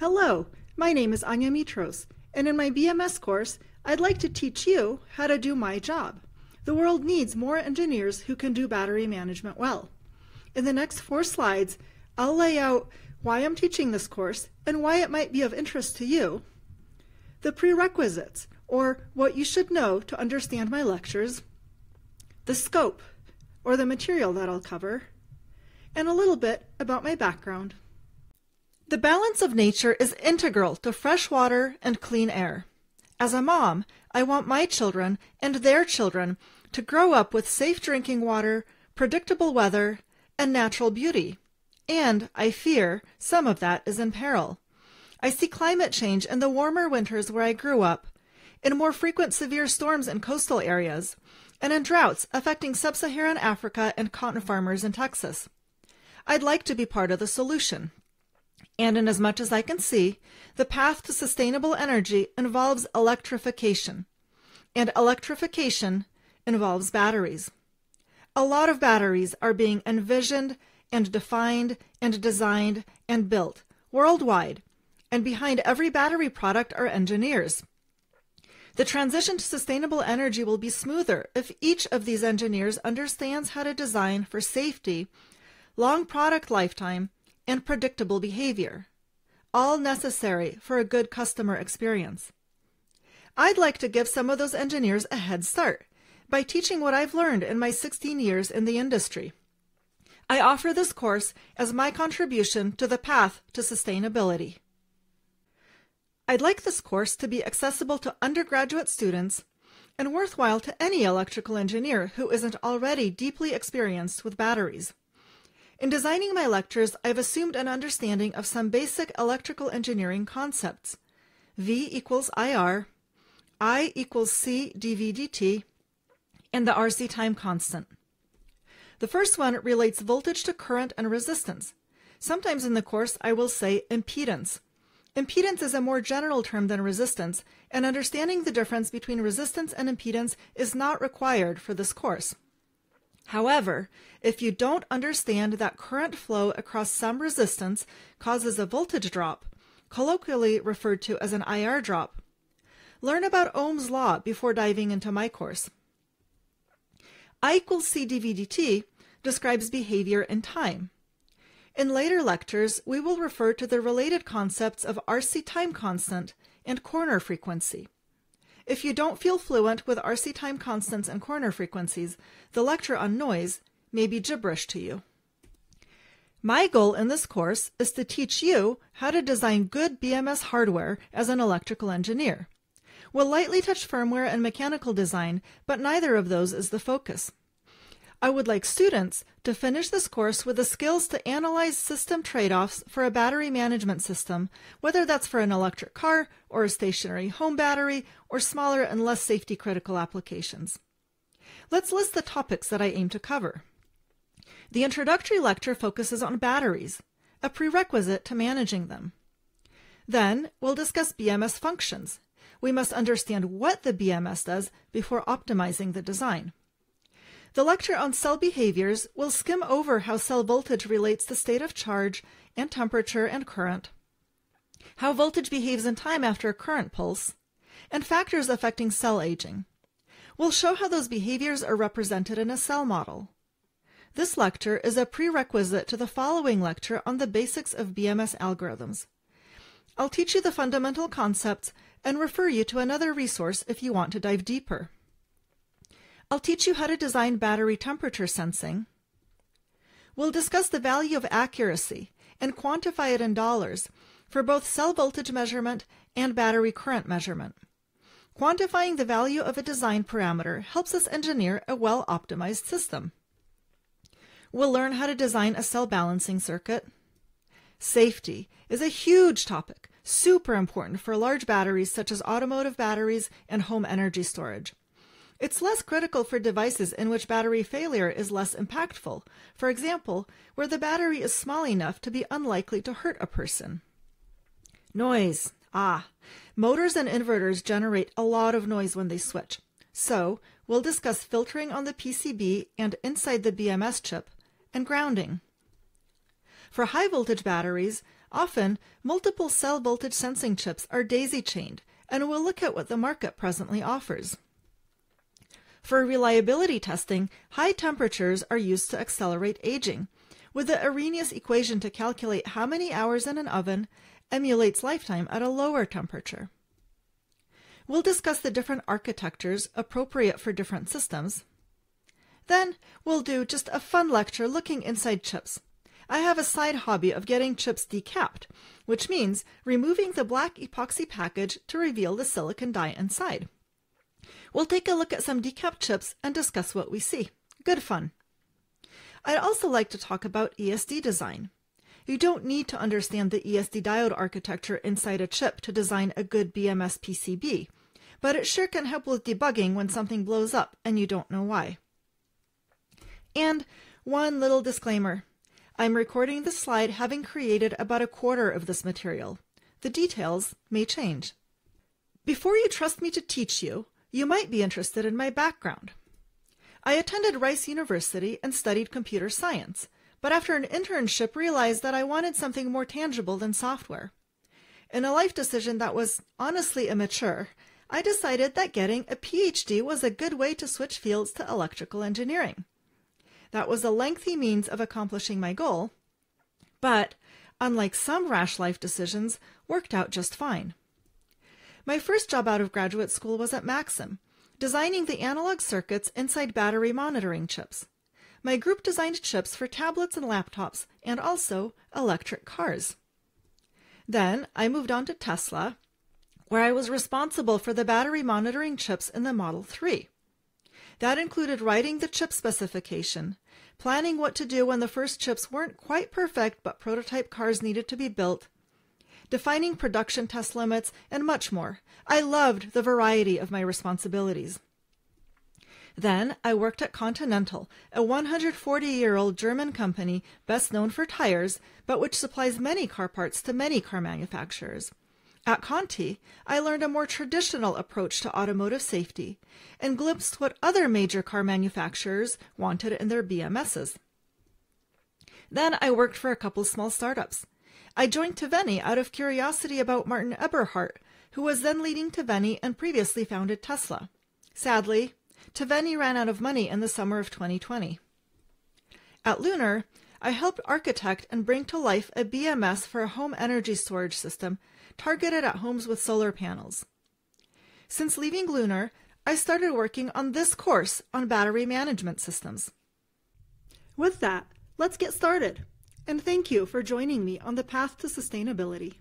Hello, my name is Ania Mitros, and in my BMS course, I'd like to teach you how to do my job. The world needs more engineers who can do battery management well. In the next four slides, I'll lay out why I'm teaching this course and why it might be of interest to you, the prerequisites, or what you should know to understand my lectures, the scope, or the material that I'll cover, and a little bit about my background. The balance of nature is integral to fresh water and clean air. As a mom, I want my children and their children to grow up with safe drinking water, predictable weather, and natural beauty. And, I fear, some of that is in peril. I see climate change in the warmer winters where I grew up, in more frequent severe storms in coastal areas, and in droughts affecting sub Saharan Africa and cotton farmers in Texas. I'd like to be part of the solution. And in as much as I can see, the path to sustainable energy involves electrification. And electrification involves batteries. A lot of batteries are being envisioned and defined and designed and built worldwide, and behind every battery product are engineers. The transition to sustainable energy will be smoother if each of these engineers understands how to design for safety, long product lifetime, and predictable behavior, all necessary for a good customer experience. I'd like to give some of those engineers a head start by teaching what I've learned in my 16 years in the industry. I offer this course as my contribution to the path to sustainability. I'd like this course to be accessible to undergraduate students and worthwhile to any electrical engineer who isn't already deeply experienced with batteries. In designing my lectures, I've assumed an understanding of some basic electrical engineering concepts. V equals IR, I equals C dV dt, and the RC time constant. The first one relates voltage to current and resistance. Sometimes in the course I will say impedance. Impedance is a more general term than resistance, and understanding the difference between resistance and impedance is not required for this course. However, if you don't understand that current flow across some resistance causes a voltage drop, colloquially referred to as an IR drop, learn about Ohm's law before diving into my course. I equals C dV dt describes behavior in time. In later lectures, we will refer to the related concepts of RC time constant and corner frequency. If you don't feel fluent with RC time constants and corner frequencies, the lecture on noise may be gibberish to you. My goal in this course is to teach you how to design good BMS hardware as an electrical engineer. We'll lightly touch firmware and mechanical design, but neither of those is the focus. I would like students to finish this course with the skills to analyze system trade-offs for a battery management system, whether that's for an electric car or a stationary home battery or smaller and less safety critical applications. Let's list the topics that I aim to cover. The introductory lecture focuses on batteries, a prerequisite to managing them. Then we'll discuss BMS functions. We must understand what the BMS does before optimizing the design. The lecture on cell behaviors will skim over how cell voltage relates to state of charge and temperature and current, how voltage behaves in time after a current pulse, and factors affecting cell aging. We'll show how those behaviors are represented in a cell model. This lecture is a prerequisite to the following lecture on the basics of BMS algorithms. I'll teach you the fundamental concepts and refer you to another resource if you want to dive deeper. I'll teach you how to design battery temperature sensing. We'll discuss the value of accuracy and quantify it in dollars for both cell voltage measurement and battery current measurement. Quantifying the value of a design parameter helps us engineer a well-optimized system. We'll learn how to design a cell balancing circuit. Safety is a huge topic, super important for large batteries such as automotive batteries and home energy storage. It's less critical for devices in which battery failure is less impactful, for example, where the battery is small enough to be unlikely to hurt a person. Noise. Ah, motors and inverters generate a lot of noise when they switch. So, we'll discuss filtering on the PCB and inside the BMS chip, and grounding. For high voltage batteries, Often, multiple cell voltage sensing chips are daisy chained, and we'll look at what the market presently offers. For reliability testing, high temperatures are used to accelerate aging, with the Arrhenius equation to calculate how many hours in an oven emulates lifetime at a lower temperature. We'll discuss the different architectures appropriate for different systems. Then we'll do just a fun lecture looking inside chips. I have a side hobby of getting chips decapped, which means removing the black epoxy package to reveal the silicon die inside. We'll take a look at some decap chips and discuss what we see. Good fun. I'd also like to talk about ESD design. You don't need to understand the ESD diode architecture inside a chip to design a good BMS PCB, but it sure can help with debugging when something blows up and you don't know why. And one little disclaimer. I'm recording this slide having created about a quarter of this material. The details may change. Before you trust me to teach you, you might be interested in my background. I attended Rice University and studied computer science, but after an internship realized that I wanted something more tangible than software. In a life decision that was honestly immature, I decided that getting a PhD was a good way to switch fields to electrical engineering. That was a lengthy means of accomplishing my goal, but, unlike some rash life decisions, worked out just fine. My first job out of graduate school was at Maxim, designing the analog circuits inside battery monitoring chips. My group designed chips for tablets and laptops and also electric cars. Then I moved on to Tesla, where I was responsible for the battery monitoring chips in the Model 3. That included writing the chip specification, planning what to do when the first chips weren't quite perfect but prototype cars needed to be built, defining production test limits, and much more. I loved the variety of my responsibilities. Then I worked at Continental, a 140 year old German company best known for tires, but which supplies many car parts to many car manufacturers. At Conti, I learned a more traditional approach to automotive safety and glimpsed what other major car manufacturers wanted in their BMSs. Then I worked for a couple small startups. I joined Tiveni out of curiosity about Martin Eberhard, who was then leading Tiveni and previously founded Tesla. Sadly, Tiveni ran out of money in the summer of 2020. At Lunar, I helped architect and bring to life a BMS for a home energy storage system targeted at homes with solar panels. Since leaving Lunar, I started working on this course on battery management systems. With that, let's get started and thank you for joining me on the path to sustainability.